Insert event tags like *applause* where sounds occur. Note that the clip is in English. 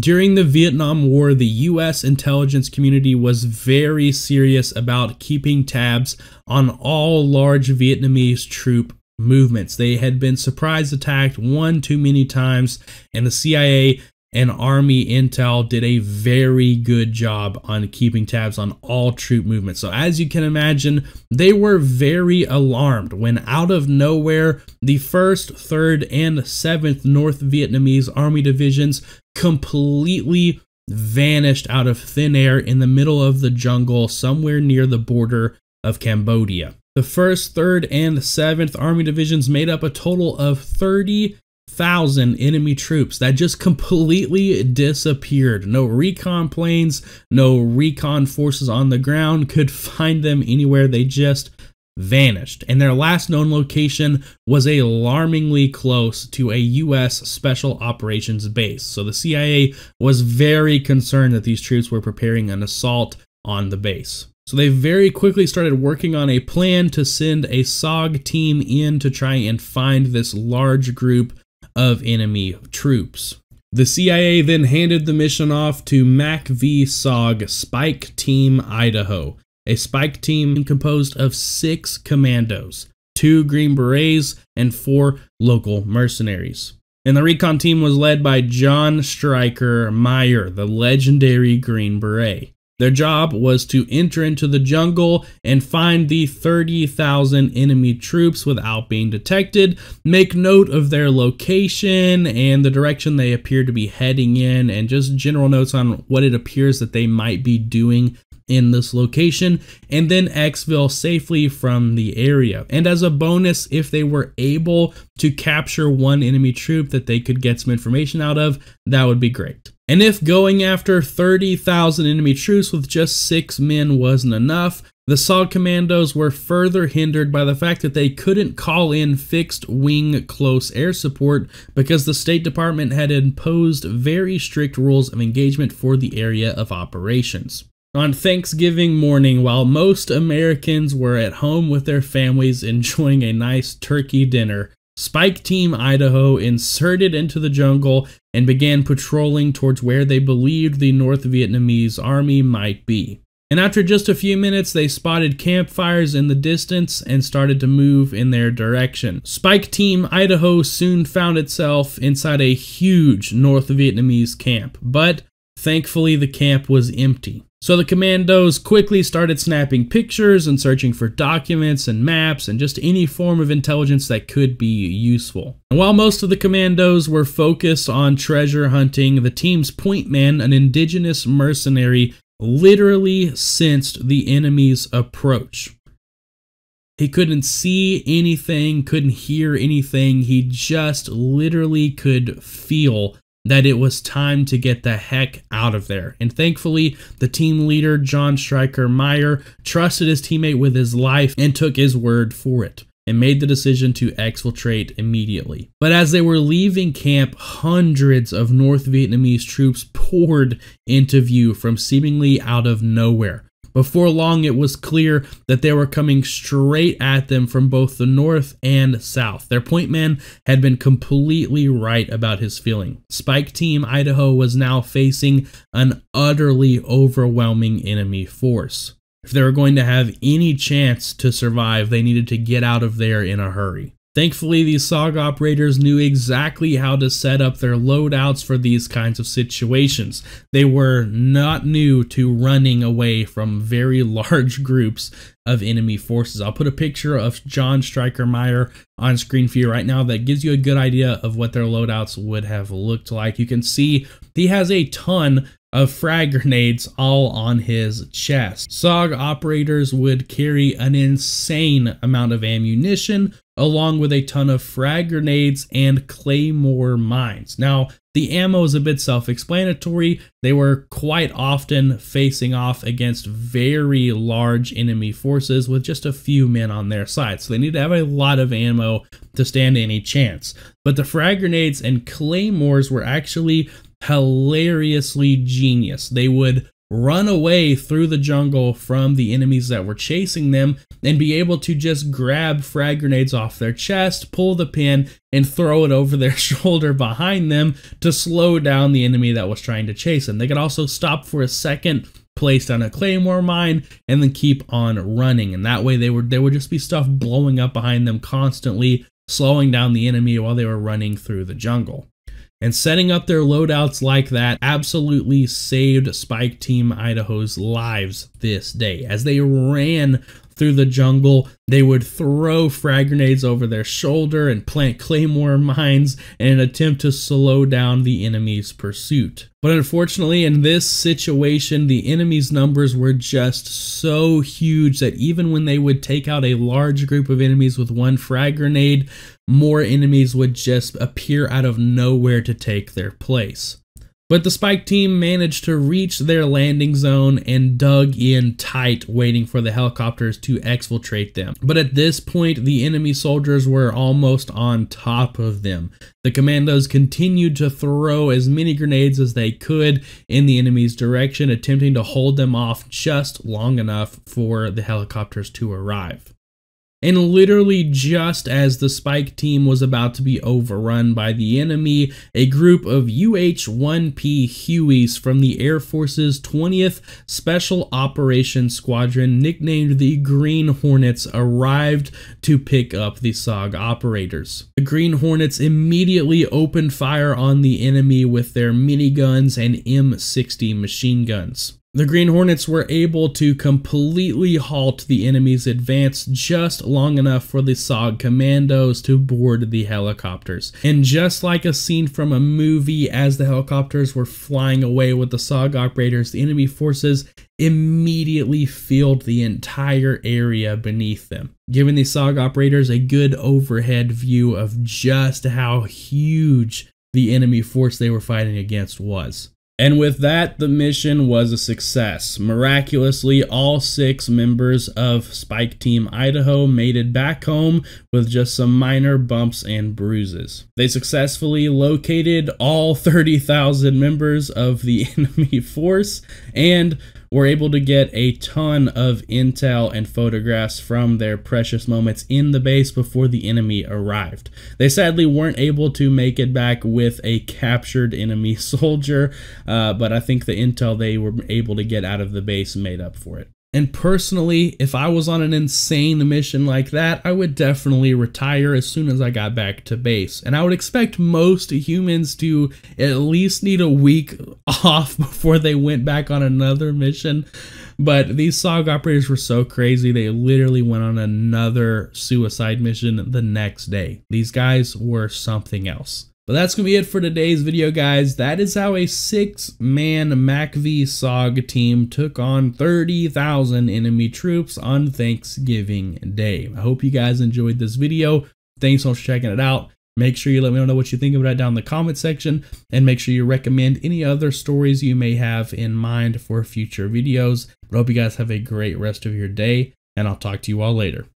During the Vietnam War, the US intelligence community was very serious about keeping tabs on all large Vietnamese troop movements. They had been surprise attacked one too many times, and the CIA and Army Intel did a very good job on keeping tabs on all troop movements. So, as you can imagine, they were very alarmed when out of nowhere, the 1st, 3rd, and 7th North Vietnamese Army divisions completely vanished out of thin air in the middle of the jungle somewhere near the border of Cambodia. The 1st, 3rd, and 7th Army divisions made up a total of 30 thousand enemy troops that just completely disappeared. No recon planes, no recon forces on the ground could find them anywhere. They just vanished. And their last known location was alarmingly close to a U.S. Special Operations base. So the CIA was very concerned that these troops were preparing an assault on the base. So they very quickly started working on a plan to send a SOG team in to try and find this large group of enemy troops. The CIA then handed the mission off to MACV SOG Spike Team Idaho, a spike team composed of six commandos, two Green Berets, and four local mercenaries. And the recon team was led by John Stryker Meyer, the legendary Green Beret. Their job was to enter into the jungle and find the 30,000 enemy troops without being detected, make note of their location and the direction they appear to be heading in, and just general notes on what it appears that they might be doing in this location and then exfil safely from the area. And as a bonus, if they were able to capture one enemy troop that they could get some information out of, that would be great. And if going after 30,000 enemy troops with just six men wasn't enough, the SOG commandos were further hindered by the fact that they couldn't call in fixed wing close air support because the State Department had imposed very strict rules of engagement for the area of operations. On Thanksgiving morning, while most Americans were at home with their families enjoying a nice turkey dinner, Spike Team Idaho inserted into the jungle and began patrolling towards where they believed the North Vietnamese army might be. And after just a few minutes, they spotted campfires in the distance and started to move in their direction. Spike Team Idaho soon found itself inside a huge North Vietnamese camp, but thankfully the camp was empty. So the commandos quickly started snapping pictures and searching for documents and maps and just any form of intelligence that could be useful. And while most of the commandos were focused on treasure hunting, the team's point man, an indigenous mercenary, literally sensed the enemy's approach. He couldn't see anything, couldn't hear anything. He just literally could feel that it was time to get the heck out of there. And thankfully, the team leader, John Stryker Meyer, trusted his teammate with his life and took his word for it and made the decision to exfiltrate immediately. But as they were leaving camp, hundreds of North Vietnamese troops poured into view from seemingly out of nowhere. Before long, it was clear that they were coming straight at them from both the north and south. Their point man had been completely right about his feeling. Spike Team Idaho was now facing an utterly overwhelming enemy force. If they were going to have any chance to survive, they needed to get out of there in a hurry. Thankfully, these SOG operators knew exactly how to set up their loadouts for these kinds of situations. They were not new to running away from very *laughs* large groups of enemy forces. I'll put a picture of John Stryker Meyer on screen for you right now that gives you a good idea of what their loadouts would have looked like. You can see he has a ton of frag *laughs* grenades all on his chest. SOG operators would carry an insane amount of ammunition, along with a ton of frag grenades and claymore mines. Now, the ammo is a bit self-explanatory. They were quite often facing off against very large enemy forces with just a few men on their side. So they need to have a lot of ammo to stand any chance. But the frag grenades and claymores were actually hilariously genius. They would run away through the jungle from the enemies that were chasing them and be able to just grab frag grenades off their chest, pull the pin, and throw it over their *laughs* shoulder behind them to slow down the enemy that was trying to chase them. They could also stop for a second placed on a claymore mine and then keep on running and that way they would there would just be stuff blowing up behind them constantly slowing down the enemy while they were running through the jungle and setting up their loadouts like that absolutely saved Spike Team Idaho's lives this day as they ran through the jungle. They would throw frag grenades over their shoulder and plant claymore mines in an attempt to slow down the enemy's pursuit. But unfortunately, in this situation, the enemy's numbers were just so huge that even when they would take out a large group of enemies with one frag grenade, more enemies would just appear out of nowhere to take their place. But the Spike team managed to reach their landing zone and dug in tight, waiting for the helicopters to exfiltrate them. But at this point, the enemy soldiers were almost on top of them. The commandos continued to throw as many grenades as they could in the enemy's direction, attempting to hold them off just long enough for the helicopters to arrive. And literally just as the Spike team was about to be overrun by the enemy, a group of UH-1P Hueys from the Air Force's 20th Special Operations Squadron, nicknamed the Green Hornets, arrived to pick up the SOG operators. The Green Hornets immediately opened fire on the enemy with their miniguns and M60 machine guns. The Green Hornets were able to completely halt the enemy's advance just long enough for the SOG commandos to board the helicopters. And just like a scene from a movie, as the helicopters were flying away with the SOG operators, the enemy forces immediately filled the entire area beneath them, giving the SOG operators a good overhead view of just how huge the enemy force they were fighting against was. And with that, the mission was a success. Miraculously, all six members of Spike Team Idaho made it back home with just some minor bumps and bruises. They successfully located all *laughs* 30,000 members of the *laughs* enemy force and were able to get a ton of intel and photographs from their precious moments in the base before the enemy arrived. They sadly weren't able to make it back with a captured enemy *laughs* soldier, uh, but I think the intel they were able to get out of the base made up for it. And personally, if I was on an insane mission like that, I would definitely retire as soon as I got back to base. And I would expect most humans to at least need a week *laughs* off before they went back on another mission. But these SOG operators were so crazy, they literally went on another suicide mission the next day. These guys were something else. But that's going to be it for today's video, guys. That is how a six-man MACV SOG team took on 30,000 enemy troops on Thanksgiving Day. I hope you guys enjoyed this video. Thanks so much for checking it out. Make sure you let me know what you think about it down in the comment section, and make sure you recommend any other stories you may have in mind for future videos. I hope you guys have a great rest of your day, and I'll talk to you all later.